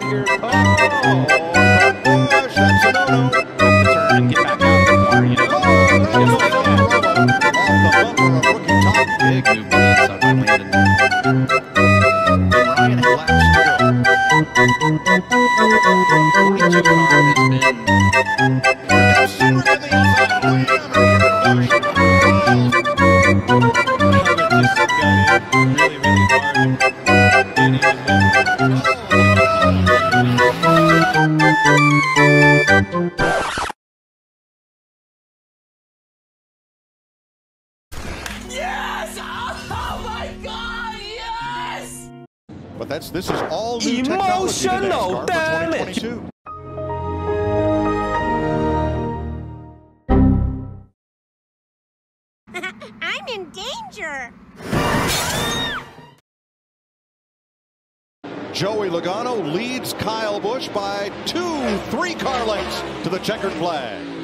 really, really hard. Yes! Oh my God! Yes! But that's this is all new technology today, Emotional Scar, damage. I'm in danger. Joey Logano leads Kyle Busch by two, three car lengths to the checkered flag.